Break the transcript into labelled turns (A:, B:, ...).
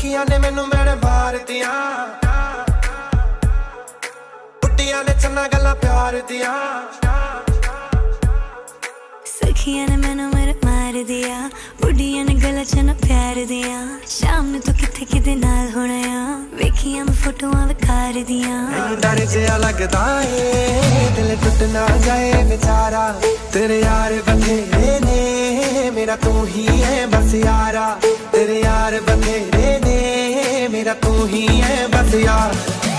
A: ਸਖੀਆਂ ਨੇ ਮੈਨੂੰ ਮੇਰੇ ਮਾਰਤੀਆਂ ਬੁੱਢੀਆਂ ਨੇ ਚੰਨਾ ਗੱਲਾਂ ਪਿਆਰ ਦੀਆਂ
B: ਸਖੀਆਂ ਨੇ ਮੈਨੂੰ ਮੇਰੇ ਮਾਰ ਦਿਆ ਬੁੱਢੀਆਂ ਨੇ ਗਲਾ ਚ ਨਾ ਪਿਆਰ ਦਿਆ ਸ਼ਾਮ ਨੂੰ ਤੂੰ ਕਿੱਥੇ ਕਿਤੇ ਨਾਲ ਹੋਣਾ ਆ ਵੇਖੀਆਂ ਮੈਂ ਫੋਟੋਆਂ ਵਿਖਾਰ ਦੀਆਂ
A: ਮੈਨੂੰ ਡਰ ਜਿਹਾ ਲੱਗਦਾ ਏ ਦਿਲ ਟੁੱਟ ਨਾ ਜਾਏ ਵਿਚਾਰਾ ਤੇਰੇ ਯਾਰ ਬਥੇਰੇ ਨੇ ਮੇਰਾ ਤੂੰ ਹੀ ਹੈ ਬਸ ਯਾਰਾ ਤੇਰੇ मेरा तू ही है बस यार।